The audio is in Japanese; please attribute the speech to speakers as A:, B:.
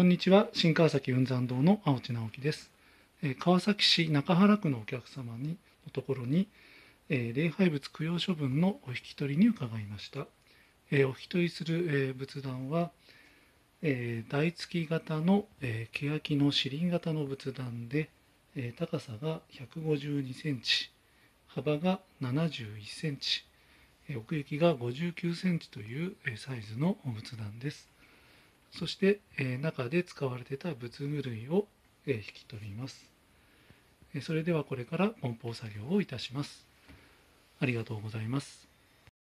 A: こんにちは。新川崎雲山堂の青地直樹です、えー川崎市中原区のお客様にのところに、えー礼拝物供養処分のお引き取りに伺いました、えーお引き取りする、え仏壇は、えー台付き型の、えー、欅の四輪型の仏壇で、え高さが152センチ幅が71センチえ奥行きが59センチというえサイズの仏壇です。そして、えー中で使われてた仏具類をえー引き取ります。えーそれではこれから梱包作業をいたします。ありがとうございます。